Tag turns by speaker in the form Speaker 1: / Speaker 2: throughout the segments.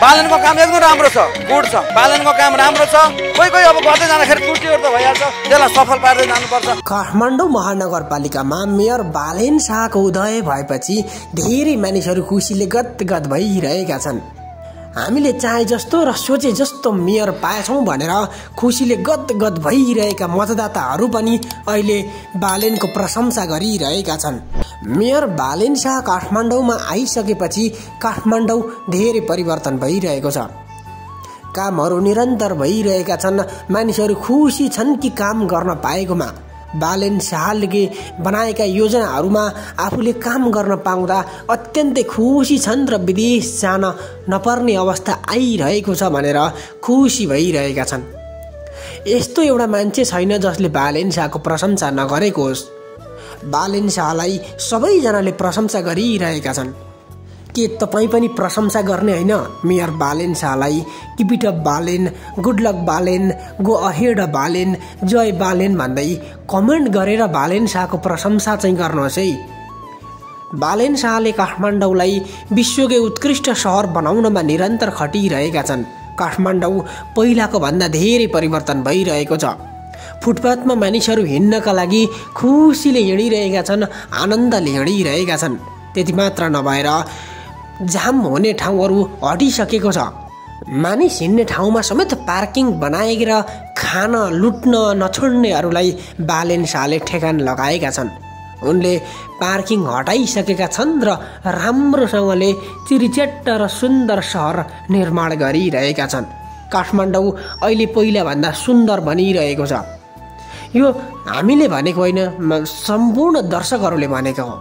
Speaker 1: बालनको काम एकदम राम्रो छ गुड छ। बालनको काम राम्रो छ। कोही कोही अब गर्दै जाँदाखेरि त्रुटिहरू त भइहाल्छ। त्यसलाई सफल पार्दै जानुपर्छ।
Speaker 2: काठमाडौँ महानगरपालिकामा मेयर बालेन शाहको उदय भएपछि धेरै मानिसहरू खुसीले गदगद भइरहेका छन्। हामीले चाहे जस्तो र सोचे जस्तो मेयर पाएछौँ भनेर खुसीले गदगद भइरहेका मतदाताहरू पनि अहिले बालेनको प्रशंसा गरिरहेका छन्। मेयर बालेन शाह काठमाडौँमा आइसकेपछि काठमाडौँ धेरै परिवर्तन भइरहेको छ। कामहरू निरन्तर भइरहेका छन्। मानिसहरू खुसी छन् कि काम गर्न पाएकोमा। बालेन शाहले बनाएका योजनाहरूमा आफूले काम गर्न पाउँदा अत्यन्तै खुसी छन् र विदेश जान नपर्ने अवस्था आइरहेको छ भनेर खुसी भइरहेका छन्। यस्तो एउटा मान्छे छैन जसले बालेन शाहको प्रशंसा नगरेको होस्। बालेन शाहलाई सबैजनाले प्रशंसा गरिरहेका छन्। के तपाईँ पनि प्रशंसा गर्ने होइन? Mayor Balen शाहलाई keep it up Balen good luck Balen go ahead Balen जय बालेन भन्दै कमेन्ट गरेर बालेन शाहको प्रशंसा चाहिँ गर्नुहोस् है। बालेन शाहले काठमाडौँलाई विश्वकै उत्कृष्ट सहर बनाउनमा निरन्तर खटिरहेका छन्। काठमाडौँ पहिलाको भन्दा धेरै परिवर्तन भइरहेको छ। फुटपाथमा मानिसहरू हिँड्नका लागि खुसीले हिँडिरहेका छन् आनन्दले हिँडिरहेका छन्। त्यति मात्र नभएर जाम हुने ठाउँहरू हटिसकेको छ। मानिस हिँड्ने ठाउँमा समेत पार्किङ बनाएर खान लुट्न नछोड्नेहरूलाई बालेन शाहले ठेगान लगाएका छन्। उनले पार्किङ हटाइसकेका छन् र राम्रोसँगले चिरिचेट्ट र सुन्दर सहर निर्माण गरिरहेका छन्। काठमाडौँ अहिले पहिलाभन्दा सुन्दर बनिरहेको छ। यो हामीले भनेको होइन सम्पूर्ण दर्शकहरूले भनेको हो।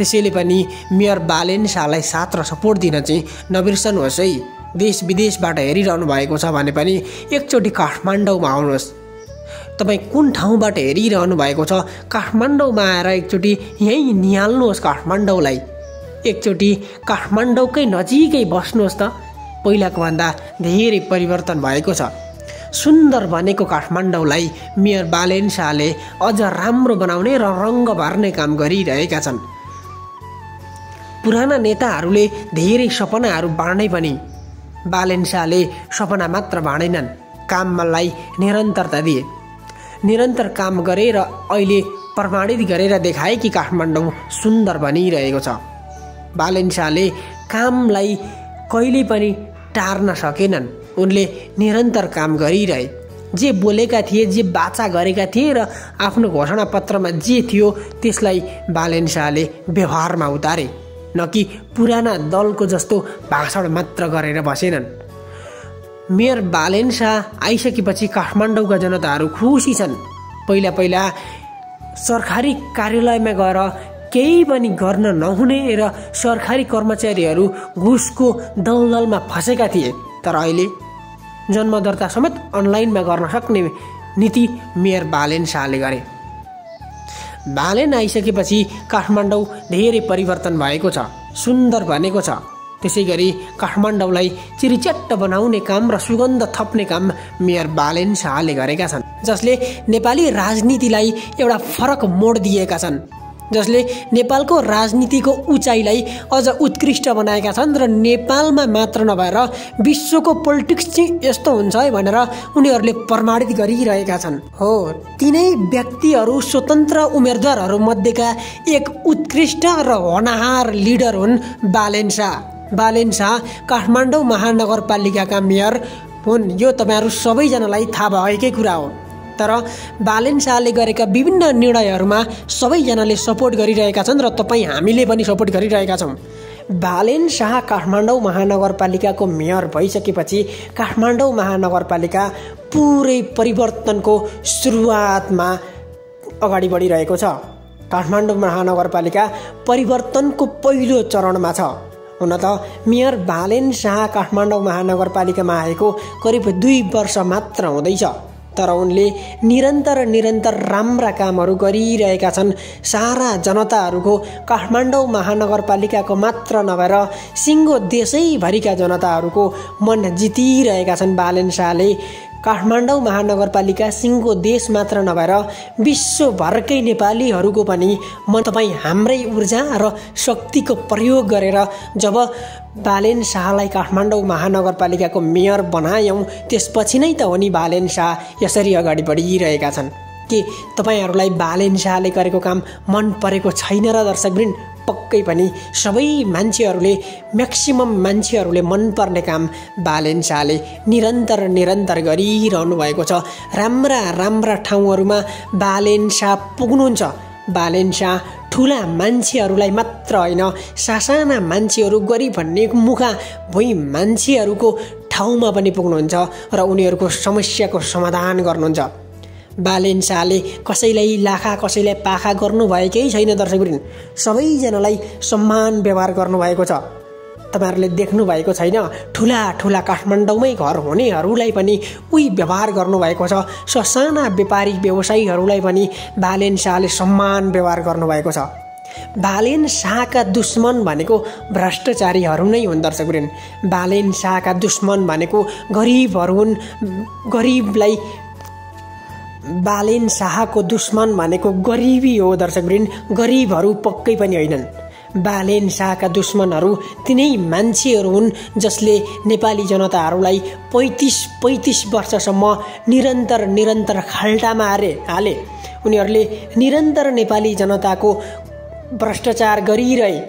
Speaker 2: त्यसैले पनि मेयर बालेन शाहलाई साथ र सपोर्ट दिन चाहिँ नबिर्सनुहोस् है। देश विदेशबाट हेरिरहनु भएको छ भने पनि एकचोटि काठमाडौँमा आउनुहोस्। तपाईँ कुन ठाउँबाट हेरिरहनु भएको छ काठमाडौँमा आएर एकचोटि यहीँ निहाल्नुहोस् काठमाडौँलाई। एकचोटि काठमाडौँकै नजिकै बस्नुहोस् त। पहिलाको भन्दा धेरै परिवर्तन भएको छ। सुन्दर बनेको काठमाडौँलाई मेयर बालेन शाहले अझ राम्रो बनाउने र रङ्ग भर्ने काम गरिरहेका छन्। पुराना नेताहरूले धेरै सपनाहरू बाँडे पनि बालेन शाहले सपना मात्र बाँडेनन् कामलाई निरन्तरता दिए। निरन्तर काम गरेर अहिले प्रमाणित गरेर देखाए कि काठमाडौँ सुन्दर बनिरहेको छ। बालेन शाहले कामलाई कहिले पनि टार्न सकेनन्। उनले निरन्तर काम गरिरहे। जे बोलेका थिए जे बाचा गरेका थिए र आफ्नो घोषणापत्रमा जे थियो त्यसलाई बालेन शाहले व्यवहारमा उतारे। न कि पुराना दलको जस्तो भाषण मात्र गरेर बसेनन्। मेयर बालेन शाह आइसकेपछि काठमाडौँका जनताहरू खुसी छन्। पहिला पहिला सरकारी कार्यालयमा गएर केही पनि गर्न नहुने र सरकारी कर्मचारीहरू घुसको दलदलमा फँसेका थिए। तर अहिले जन्म दर्ता समेत अनलाइनमा गर्न सक्ने नीति मेयर बालेन शाहले गरे। बालेन आइसकेपछि काठमाडौँ धेरै परिवर्तन भएको छ सुन्दर बनेको छ। त्यसै गरी काठमाडौँलाई चिरिचट्ट बनाउने काम र सुगन्ध थप्ने काम मेयर बालेन शाहले गरेका छन् जसले नेपाली राजनीतिलाई एउटा फरक मोड दिएका छन्। जसले नेपालको राजनीतिको उचाइलाई अझ उत्कृष्ट बनाएका छन् र नेपालमा मात्र नभएर विश्वको पोलिटिक्स चाहिँ यस्तो हुन्छ है भनेर उनीहरूले प्रमाणित गरिरहेका छन्। हो तिनै व्यक्तिहरू स्वतन्त्र उम्मेदवारहरू मध्येका एक उत्कृष्ट र होनहार लिडर हुन् बालेन शाह बालेन शाह काठमाडौँ महानगरपालिकाका मेयर हुन्। यो तपाईँहरू सबैजनालाई थाहा भएकै कुरा हो। तर बालेन शाहले गरेका विभिन्न निर्णयहरूमा सबैजनाले सपोर्ट गरिरहेका छन् र तपाईँ हामीले पनि सपोर्ट गरिरहेका छौँ। बालेन शाह काठमाडौँ महानगरपालिकाको मेयर भइसकेपछि काठमाडौँ महानगरपालिका पुरै परिवर्तनको सुरुवातमा अगाडि बढिरहेको छ। काठमाडौँ महानगरपालिका परिवर्तनको पहिलो चरणमा छ। हुन त मेयर बालेन शाह काठमाडौँ महानगरपालिकामा आएको करिब दुई वर्ष मात्र हुँदैछ। तर उनले निरन्तर निरन्तर राम्रा कामहरू गरिरहेका छन्। सारा जनताहरूको काठमाडौँ महानगरपालिकाको मात्र नभएर सिङ्गो देशैभरिका जनताहरूको मन जितिरहेका छन् बालेन शाहले। काठमाडौँ महानगरपालिका सिङ्गो देश मात्र नभएर विश्वभरकै नेपालीहरूको पनि म तपाईँ हाम्रै ऊर्जा र शक्तिको प्रयोग गरेर जब बालेन शाहलाई काठमाडौँ महानगरपालिकाको मेयर बनायौँ त्यसपछि नै त हो नि बालेन शाह यसरी अगाडि बढिरहेका छन्। के तपाईँहरूलाई बालेन शाहले गरेको काम मन परेको छैन र दर्शकवृन्द? पक्कै पनि सबै मान्छेहरूले म्याक्सिमम् मान्छेहरूले मनपर्ने काम बालेन शाहले निरन्तर निरन्तर गरिरहनु भएको छ। राम्रा राम्रा ठाउँहरूमा बालेन शाह पुग्नुहुन्छ। बालेन शाह ठुला मान्छेहरूलाई मात्र होइन सासाना मान्छेहरू गरिब भन्ने मुखा भुइँ मान्छेहरूको ठाउँमा पनि पुग्नुहुन्छ र उनीहरूको समस्याको समाधान गर्नुहुन्छ। बालेन शाहले कसैलाई लाखा कसैलाई पाखा गर्नुभएकै छैन दर्शकवृन्द सबैजनालाई सम्मान व्यवहार गर्नुभएको छ। तपाईँहरूले देख्नु भएको छैन ठुला ठुला काठमाडौँमै घर हुनेहरूलाई पनि उही व्यवहार गर्नुभएको छ। ससाना व्यापारी व्यवसायीहरूलाई पनि बालेन शाहले सम्मान व्यवहार गर्नुभएको छ। बालेन शाहका दुश्मन भनेको भ्रष्टाचारीहरू नै हुन् दर्शकवृन्द बालेन शाहका दुश्मन भनेको गरिबहरू हुन् गरिबलाई बालेन शाहको दुश्मन भनेको गरिबी हो दर्शकवृन्द गरिबहरू पक्कै पनि होइनन्। बालेन शाहका दुश्मनहरू तिनै मान्छेहरू हुन् जसले नेपाली जनताहरूलाई पैँतिस पैँतिस वर्षसम्म निरन्तर निरन्तर खाल्टामा हारे हाले। उनीहरूले निरन्तर नेपाली जनताको भ्रष्टाचार गरिरहे।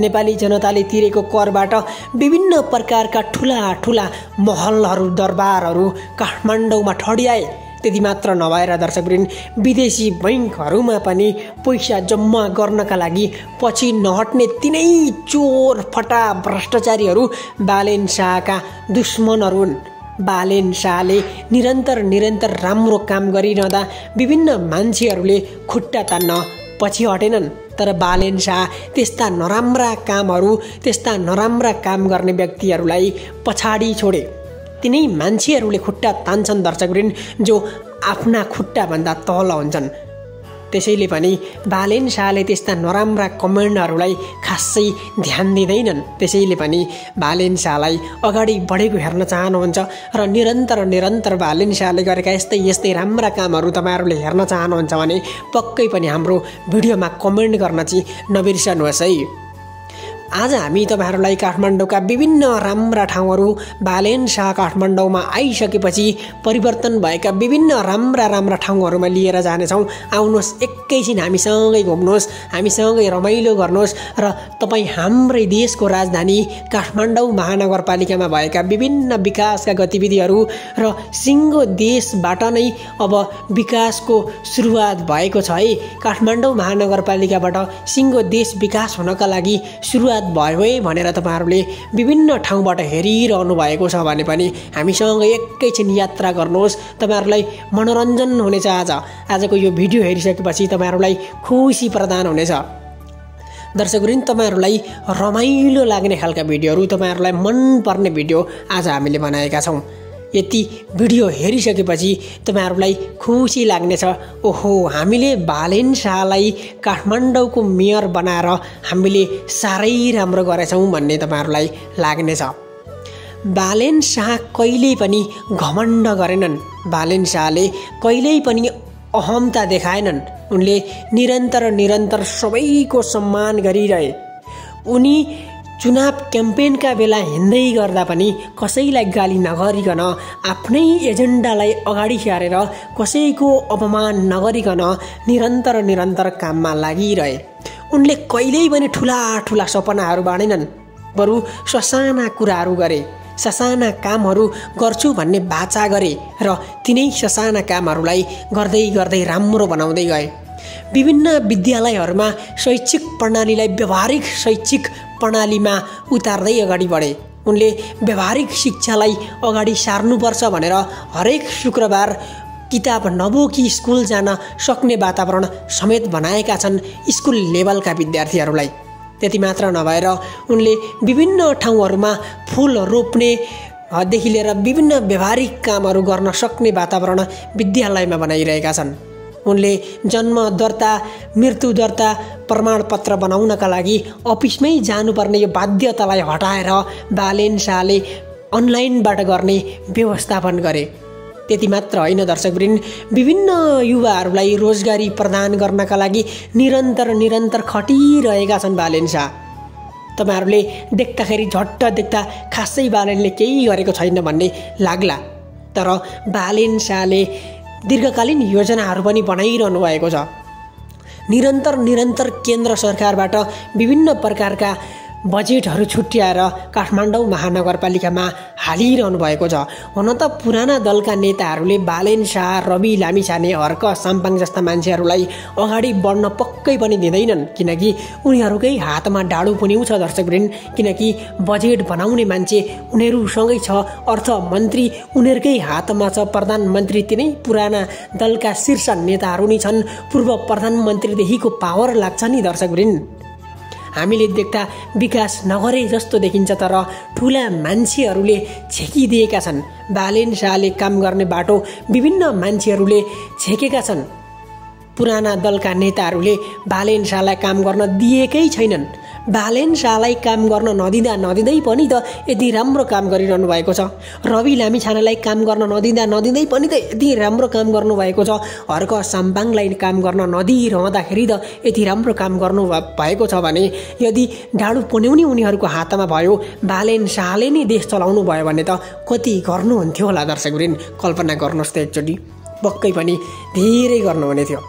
Speaker 2: नेपाली जनताले तिरेको करबाट विभिन्न प्रकारका ठुला ठुला महलहरू दरबारहरू काठमाडौँमा ठडियाए। त्यति मात्र नभएर दर्शकवृन्द विदेशी बैङ्कहरूमा पनि पैसा जम्मा गर्नका लागि पछि नहट्ने तिनै चोर फटा भ्रष्टाचारीहरू बालेन शाहका दुश्मनहरू हुन्। बालेन शाहले निरन्तर निरन्तर राम्रो काम गरिरहँदा विभिन्न मान्छेहरूले खुट्टा तान्न पछि हटेनन्। तर बालेन शाह त्यस्ता नराम्रा कामहरू त्यस्ता नराम्रा काम गर्ने व्यक्तिहरूलाई पछाडि छोडे। तिनै मान्छेहरूले खुट्टा तान्छन् दर्शकवृन्द जो आफ्ना खुट्टाभन्दा तल हुन्छन्। त्यसैले पनि बालेन शाहले त्यस्ता नराम्रा कमेन्टहरूलाई खासै ध्यान दिँदैनन्। त्यसैले पनि बालेन शाहलाई अगाडि बढेको हेर्न चाहनुहुन्छ र निरन्तर निरन्तर बालेन शाहले गरेका यस्तै यस्तै राम्रा कामहरू तपाईँहरूले हेर्न चाहनुहुन्छ भने पक्कै पनि हाम्रो भिडियोमा कमेन्ट गर्न चाहिँ नबिर्सनुहोस् है। आज हामी तपाईँहरूलाई काठमाडौँका विभिन्न राम्रा ठाउँहरू बालेन शाह काठमाडौँमा आइसकेपछि परिवर्तन भएका विभिन्न राम्रा राम्रा ठाउँहरूमा लिएर जानेछौँ। आउनुहोस् एकैछिन हामीसँगै घुम्नुहोस् हामीसँगै रमाइलो गर्नुहोस् र तपाईँ हाम्रै देशको राजधानी काठमाडौँ महानगरपालिकामा भएका विभिन्न विकासका गतिविधिहरू र सिङ्गो देशबाट नै अब विकासको सुरुवात भएको छ है। काठमाडौँ महानगरपालिकाबाट सिङ्गो देश विकास हुनका लागि सुरुवात भयो है भनेर तपाईँहरूले विभिन्न ठाउँबाट हेरिरहनु भएको छ भने पनि हामीसँग एकैछिन यात्रा गर्नुहोस्। तपाईँहरूलाई मनोरञ्जन हुनेछ आज। आजको यो भिडियो हेरिसकेपछि तपाईँहरूलाई खुसी प्रदान हुनेछ। दर्शकवृन्द तपाईँहरूलाई रमाइलो लाग्ने खालका भिडियोहरू तपाईँहरूलाई मनपर्ने भिडियो आज हामीले बनाएका छौँ। यति भिडियो हेरिसकेपछि तपाईँहरूलाई खुसी लाग्नेछ। ओहो हामीले बालेन शाहलाई काठमाडौँको मेयर बनाएर हामीले साह्रै राम्रो गरेछौँ भन्ने तपाईँहरूलाई लाग्नेछ। बालेन शाह कहिल्यै पनि घमण्ड गरेनन्। बालेन शाहले कहिल्यै पनि अहमता देखाएनन्। उनले निरन्तर निरन्तर सबैको सम्मान गरिरहे। उनी चुनाव क्याम्पेनका बेला हिँड्दै गर्दा पनि कसैलाई गाली नगरिकन आफ्नै एजेन्डालाई अगाडि सारेर कसैको अपमान नगरिकन निरन्तर निरन्तर काममा लागिरहे। उनले कहिल्यै पनि ठुला ठुला सपनाहरू बाँडेनन्। बरु ससाना कुराहरू गरे ससाना कामहरू गर्छु भन्ने बाचा गरे र तिनै ससाना कामहरूलाई गर्दै गर्दै राम्रो बनाउँदै गए। विभिन्न विद्यालयहरूमा शैक्षिक प्रणालीलाई व्यावहारिक शैक्षिक प्रणालीमा उतार्दै अगाडि बढे। उनले व्यावहारिक शिक्षालाई अगाडि सार्नुपर्छ भनेर हरेक शुक्रबार किताब नबोकी स्कुल जान सक्ने वातावरण समेत बनाएका छन् स्कुल लेभलका विद्यार्थीहरूलाई। त्यति मात्र नभएर उनले विभिन्न ठाउँहरूमा फुल रोप्ने देखि लिएर विभिन्न व्यावहारिक कामहरू गर्न सक्ने वातावरण विद्यालयमा बनाइरहेका छन्। उनले जन्म दर्ता मृत्यु दर्ता प्रमाणपत्र बनाउनका लागि अफिसमै जानुपर्ने यो बाध्यतालाई हटाएर बालेन शाहले अनलाइनबाट गर्ने व्यवस्थापन गरे। त्यति मात्र होइन दर्शकवृन्द विभिन्न युवाहरूलाई रोजगारी प्रदान गर्नका लागि निरन्तर निरन्तर खटिरहेका छन् बालेन शाह तपाईँहरूले देख्दाखेरि झट्ट देख्दा खासै बालेनले केही गरेको छैन भन्ने लाग्ला। तर बालेन शाहले दीर्घकालीन योजनाहरू पनि बनाइरहनु भएको छ। निरन्तर निरन्तर केन्द्र सरकारबाट विभिन्न प्रकारका बजेटहरू छुट्याएर काठमाडौँ महानगरपालिकामा हालिरहनु भएको छ। हुन त पुराना दलका नेताहरूले बालेन शाह रवि लामिछाने हर्क साम्पाङ जस्ता मान्छेहरूलाई अगाडि बढ्न पक्कै पनि दिँदैनन्। किनकि उनीहरूकै हातमा डाडु पुन्यौँ छ दर्शकवृन्द। किनकि बजेट बनाउने मान्छे उनीहरूसँगै छ। अर्थमन्त्री उनीहरूकै हातमा छ। प्रधानमन्त्री तिनै पुराना दलका शीर्ष नेताहरू नै छन्। पूर्व प्रधानमन्त्रीदेखिको पावर लाग्छ नि दर्शकवृन्द। हामीले देख्दा विकास नगरे जस्तो देखिन्छ तर ठुला मान्छेहरूले छेकिदिएका छन्। बालेन शाहले काम गर्ने बाटो विभिन्न मान्छेहरूले छेकेका छन्। पुराना दलका नेताहरूले बालेन शाहलाई काम गर्न दिएकै छैनन्। बालेन शाहलाई काम गर्न नदिँदा नदिँदै पनि त यति राम्रो काम गरिरहनु भएको छ। रवि लामिछानेलाई काम गर्न नदिँदा नदिँदै पनि त यति राम्रो काम गर्नुभएको छ। हर्क साम्बाङलाई काम गर्न नदिइरहँदाखेरि त यति राम्रो काम गर्नु भएको छ भने यदि डाडु पुन्याउने उनीहरूको हातमा भयो बालेन शाहले नै देश चलाउनु भयो भने त कति गर्नुहुन्थ्यो होला दर्शकवृन्द कल्पना गर्नुहोस् त एकचोटि। पक्कै पनि धेरै गर्नुहुने थियो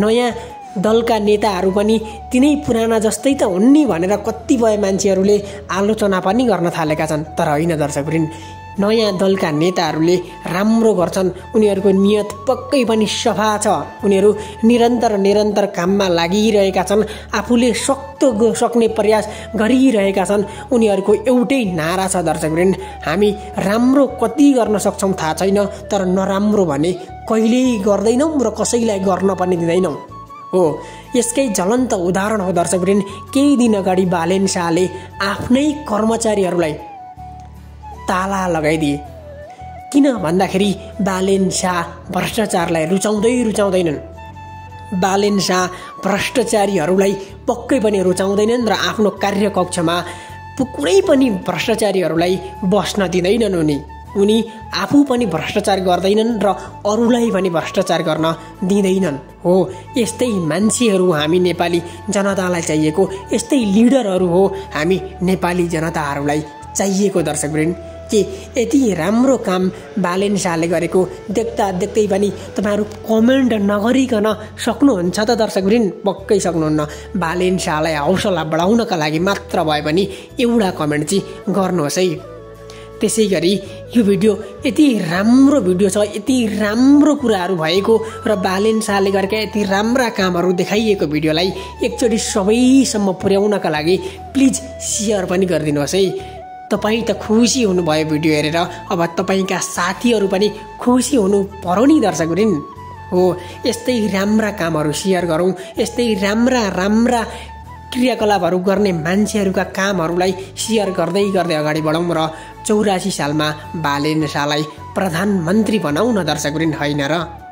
Speaker 2: नयाँ दलका नेताहरू पनि तिनै पुराना जस्तै त हुन् नि भनेर कतिपय मान्छेहरूले आलोचना पनि गर्न थालेका छन्। तर होइन दर्शकवृन्द नयाँ दलका नेताहरूले राम्रो गर्छन्। उनीहरूको नियत पक्कै पनि सफा छ। उनीहरू निरन्तर निरन्तर काममा लागिरहेका छन्। आफूले सक्तो सक्ने प्रयास गरिरहेका छन्। उनीहरूको एउटै नारा छ दर्शकवृन्द हामी राम्रो कति गर्न सक्छौँ थाहा छैन तर नराम्रो भने कहिल्यै गर्दैनौँ र कसैलाई गर्न पनि दिँदैनौँ। हो। यसकै ज्वलन्त उदाहरण हो दर्शकवृन्द केही दिन अगाडि बालेन शाहले आफ्नै कर्मचारीहरूलाई ताला लगाइदिए। किन भन्दाखेरि बालेन शाह भ्रष्टाचारलाई रुचाउँदै रुचाउँदैनन्। बालेन शाह भ्रष्टाचारीहरूलाई पक्कै पनि रुचाउँदैनन् र आफ्नो कार्यकक्षमा कुनै पनि भ्रष्टाचारीहरूलाई बस्न दिँदैनन् उनी। उनी आफू पनि भ्रष्टाचार गर्दैनन् र अरूलाई पनि भ्रष्टाचार गर्न दिँदैनन्। हो यस्तै मान्छेहरू हामी नेपाली जनतालाई चाहिएको यस्तै लिडरहरू हो हामी नेपाली जनताहरूलाई चाहिएको दर्शकवृन्द के यति राम्रो काम बालेन शाहले गरेको? देख्दा देख्दै पनि तपाईँहरू कमेन्ट नगरिकन सक्नुहुन्छ त दर्शकवृन्द पक्कै सक्नुहुन्न। बालेन शाहलाई हौसला बढाउनका लागि मात्र भए पनि एउटा कमेन्ट चाहिँ गर्नुहोस् है। त्यसै गरी यो भिडियो यति राम्रो भिडियो छ यति राम्रो कुराहरू भएको र बालेन शाहले गरेका यति राम्रा कामहरू देखाइएको भिडियोलाई एकचोटि सबैसम्म पुर्याउनका लागि प्लिज सेयर पनि गरिदिनुहोस् है। तपाईँ त खुसी हुनुभयो भिडियो हेरेर अब तपाईँका साथीहरू पनि खुसी हुनु पर्यो नि दर्शकवृन्द हो यस्तै राम्रा कामहरू सेयर गरौँ यस्तै राम्रा राम्रा क्रियाकलापहरू गर्ने मान्छेहरूका कामहरूलाई सेयर गर्दै गर्दै अगाडि बढौँ र चौरासी सालमा बालेन शाहलाई प्रधानमन्त्री बनाउन दर्शकवृन्द होइन र